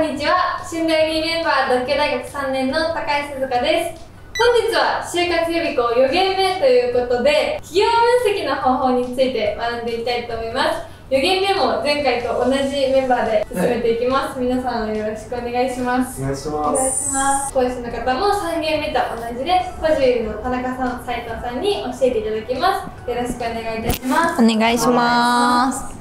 んにちは。新大リーメンバー独協大学3年の高井鈴香です。本日は就活予備校4限目ということで企業分析の方法について学んでいきたいと思います。4限目も前回と同じメンバーで進めていきます、はい、皆さんよろしくお願いします。お願いします。お願いします。講師の方も3限目と同じでコジュールの田中さん斉藤さんに教えていただきます。よろしくお願いいたします。お願いします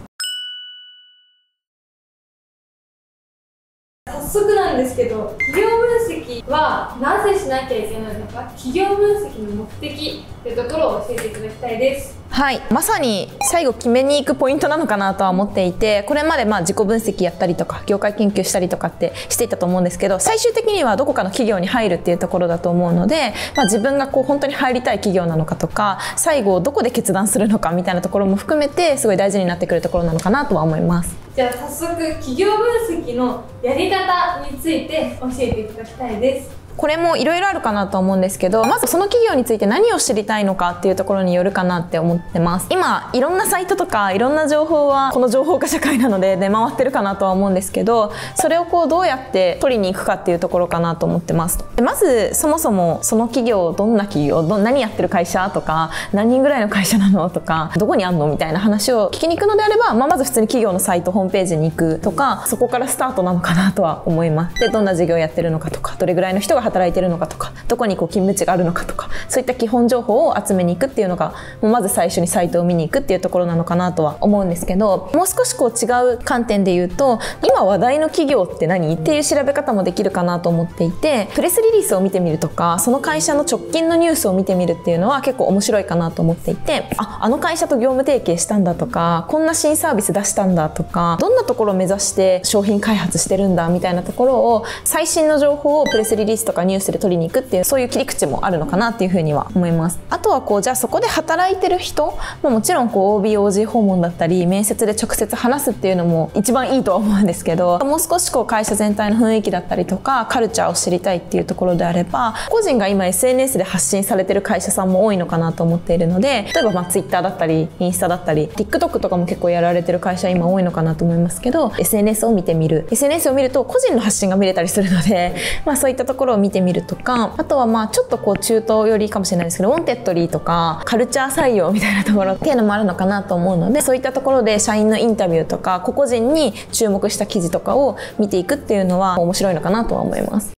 早速なんですけど企業分析はなぜしなきゃいけないのか企業分析の目的というところを教えていただきたいです。はいまさに最後決めに行くポイントなのかなとは思っていてこれまでまあ自己分析やったりとか業界研究したりとかってしていたと思うんですけど最終的にはどこかの企業に入るっていうところだと思うので、まあ、自分がこう本当に入りたい企業なのかとか最後どこで決断するのかみたいなところも含めてすごい大事になってくるところなのかなとは思います。じゃあ早速企業分析のやり方について教えていただきたいです。これもいろいろあるかなと思うんですけどまずその企業について何を知りたいのかっていうところによるかなって思ってます。今いろんなサイトとかいろんな情報はこの情報化社会なので出回ってるかなとは思うんですけどそれをこうどうやって取りに行くかっていうところかなと思ってます。でまずそもそもその企業どんな企業ど何やってる会社とか何人ぐらいの会社なのとかどこにあんのみたいな話を聞きに行くのであれば、まあ、まず普通に企業のサイトホームページに行くとかそこからスタートなのかなとは思います。でどんな事業やってるのかとかどれぐらいの人が働いてるのかとかどこにこう勤務地があるのかとかそういった基本情報を集めに行くっていうのがもうまず最初にサイトを見に行くっていうところなのかなとは思うんですけどもう少しこう違う観点で言うと今話題の企業って何っていう調べ方もできるかなと思っていてプレスリリースを見てみるとかその会社の直近のニュースを見てみるっていうのは結構面白いかなと思っていてああの会社と業務提携したんだとかこんな新サービス出したんだとかどんなところを目指して商品開発してるんだみたいなところを最新の情報をプレスリリースとかニュースで取りに行くっていうそういう切り口もあるのかなっていうふうには思います。あとはこうじゃあそこで働いてる人ももちろんこう OBOG 訪問だったり面接で直接話すっていうのも一番いいとは思うんですけどもう少しこう会社全体の雰囲気だったりとかカルチャーを知りたいっていうところであれば個人が今 SNS で発信されてる会社さんも多いのかなと思っているので例えばま Twitter だったりインスタだったり TikTok とかも結構やられてる会社今多いのかなと思いますけど SNS を見てみる。SNS を見ると個人の発信が見れたりするので、まあ、そういったところを見てみるとかあとはまあちょっとこう中途寄りかもしれないですけど Wantedly とかカルチャー採用みたいなところっていうのもあるのかなと思うのでそういったところで社員のインタビューとか個々人に注目した記事とかを見ていくっていうのは面白いのかなとは思います。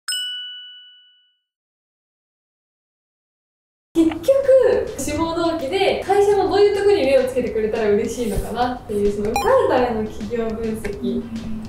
結局志望動機で会社のどういうところに目をつけてくれたら嬉しいのかなっていうその受かるための企業分析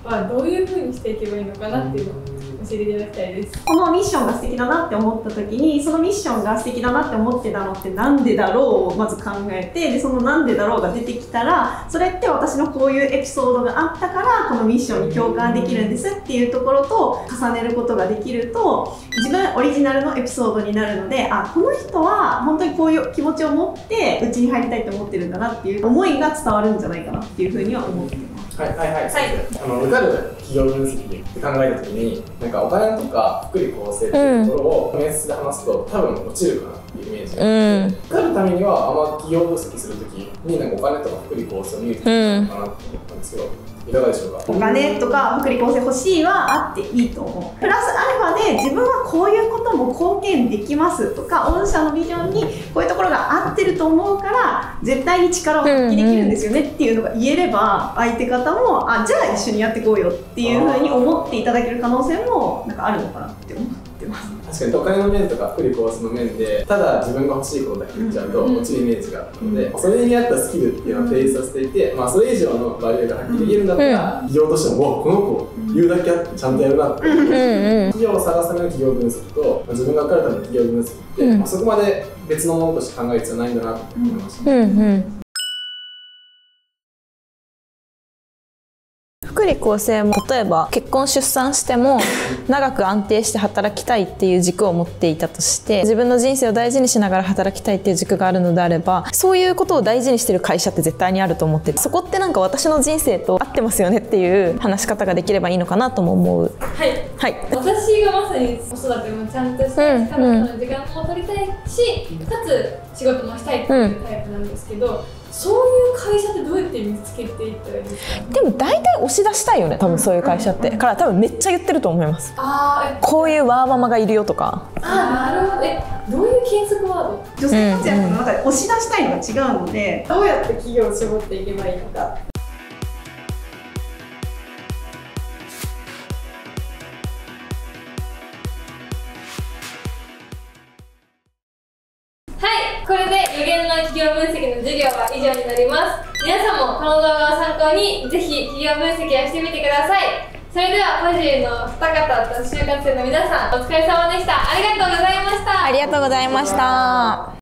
はどういうふうにしていけばいいのかなっていうのを教えていただきたいですこのミッションが素敵だなって思った時にそのミッションが素敵だなって思ってたのってなんでだろうをまず考えてでそのなんでだろうが出てきたらそれって私のこういうエピソードがあったからこのミッションに共感できるんですっていうところと重ねることができると自分オリジナルのエピソードになるのであこの人は本当にこういう気持ちを持ってうちに入りたいと思ってるんだなっていう思いが伝わるんじゃないかなっていうふうには思ってます。はいはいはい、はい、あの受かる企業分析って考えた時になんかお金とか福利厚生っていうところを面接で話すと多分落ちるかなイメージ。があって、受かるためにはあんま企業分析する時になんかお金とか福利厚生を見る必要なのかなと思ったんですけど、いかがでしょうか？お金とか福利厚生欲しいはあっていいと思う。プラスアルファで自分はこういうことも貢献できますとか御社のビジョンにこういうところが合ってると思うから絶対に力を発揮できるんですよねっていうのが言えれば相手方もあじゃあ一緒にやっていこうよっていうふうに思っていただける可能性もなんかあるのかなって思ってます。確かにお金の面とか福利厚生の面でただ自分が欲しいことだけ言っちゃうと落ちるイメージがあったので、うん、それに合ったスキルっていうのを提示させていて、まあ、それ以上のバリューが発揮できるんだったら、企業としてもこの子言うだけあってちゃんとやるなって、企業を探すための企業分析と自分が分かるための企業分析って、まあ、そこまで別のものとして考える必要ないんだなと思いました。うんうん福利厚生も例えば結婚出産しても長く安定して働きたいっていう軸を持っていたとして自分の人生を大事にしながら働きたいっていう軸があるのであればそういうことを大事にしてる会社って絶対にあると思ってそこってなんか私の人生と合ってますよねっていう話し方ができればいいのかなとも思う。はい、はい、私がまさに子育てもちゃんとして、うん、彼女の時間も取りたいし、かつ仕事もしたいっていうタイプなんですけど、そういう会社ってどうやって見つけていったらいいですか？でも大体押し出したいよね多分そういう会社って。から多分めっちゃ言ってると思います。あこういうワーママがいるよとか。あーなるほど。えどういう検索ワード？女性活躍の中で押し出したいのが違うので、どうやって企業を絞っていけばいいのかこれで予言の企業分析の授業は以上になります。皆さんもこの動画を参考にぜひ企業分析をしてみてください。それではパジーの二方と就活生の皆さんお疲れ様でした。ありがとうございました。ありがとうございました。